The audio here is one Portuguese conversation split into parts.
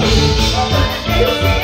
Deus.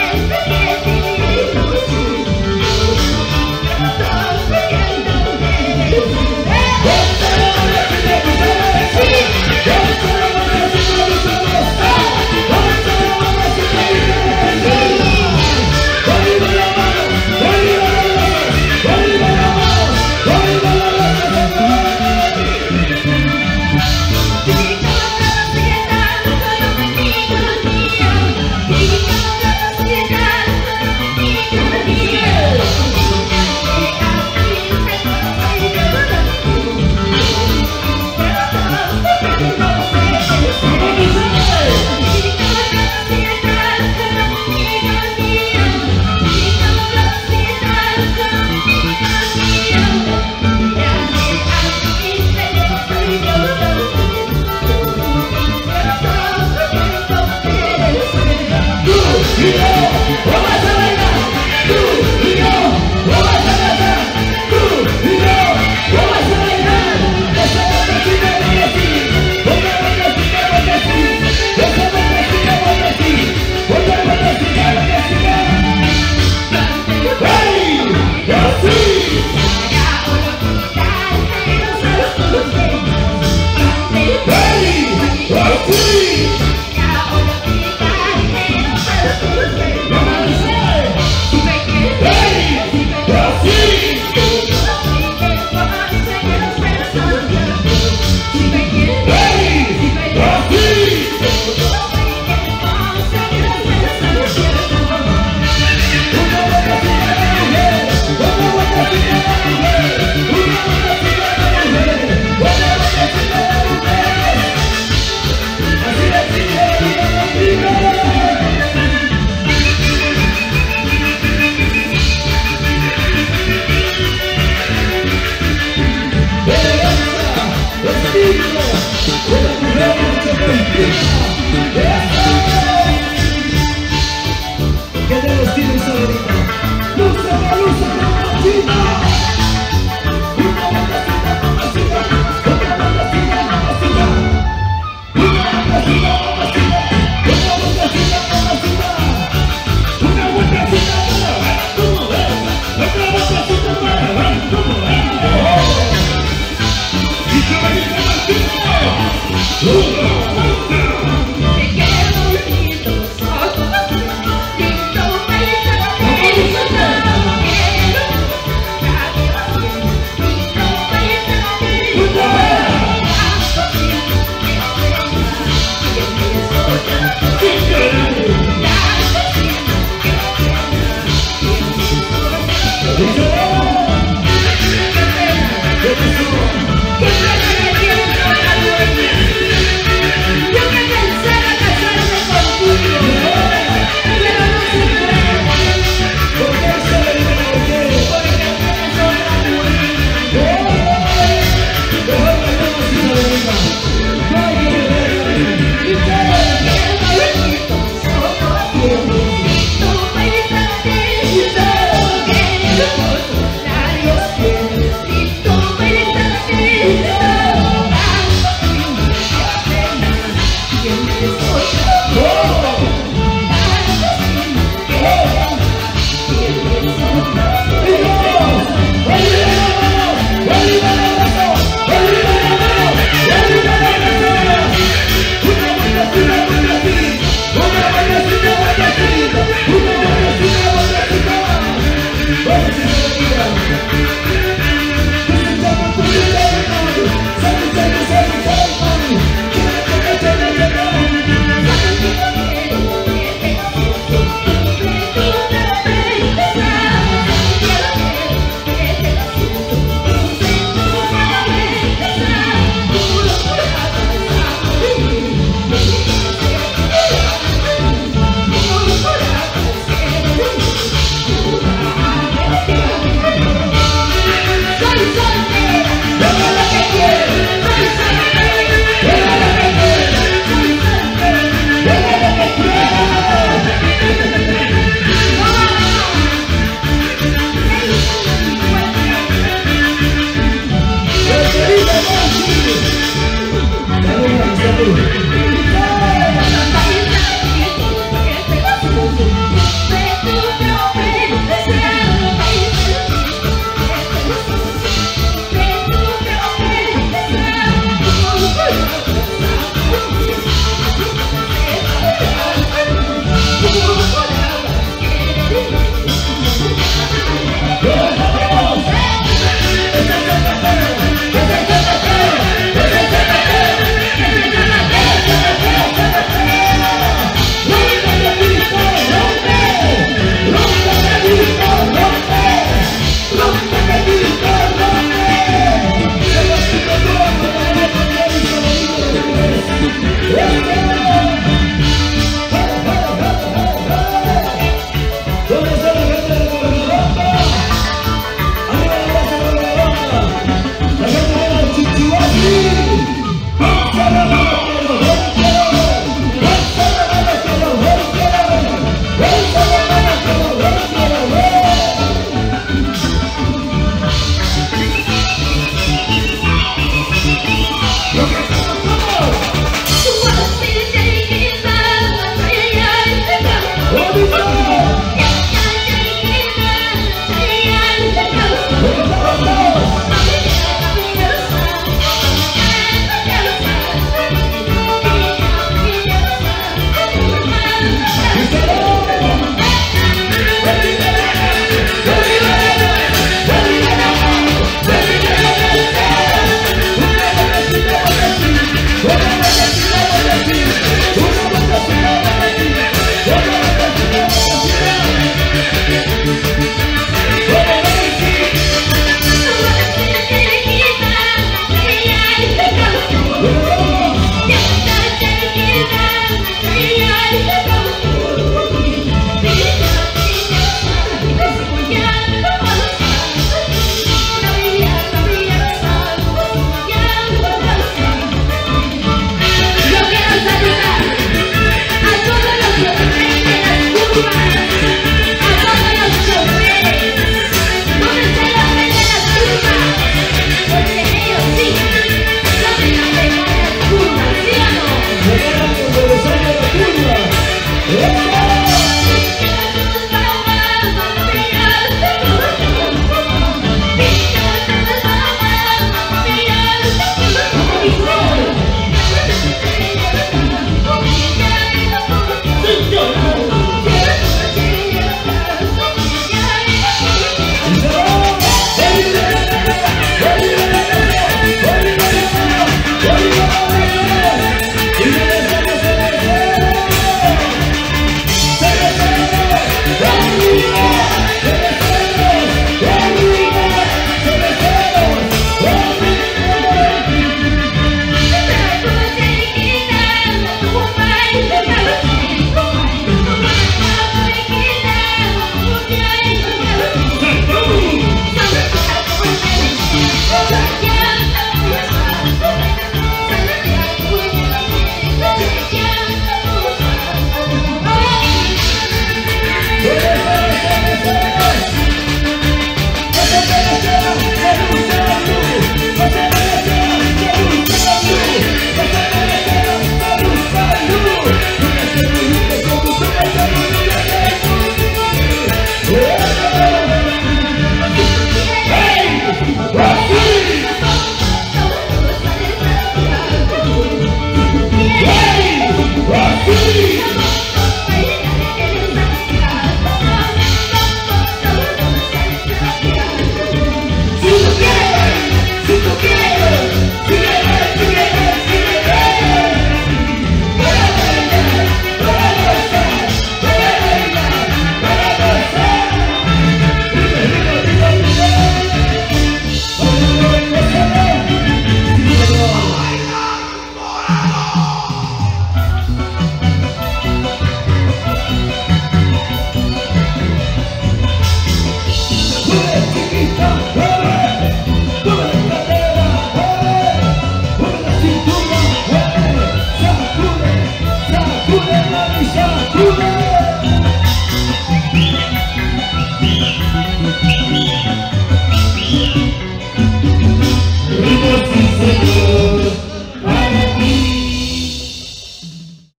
Yeah.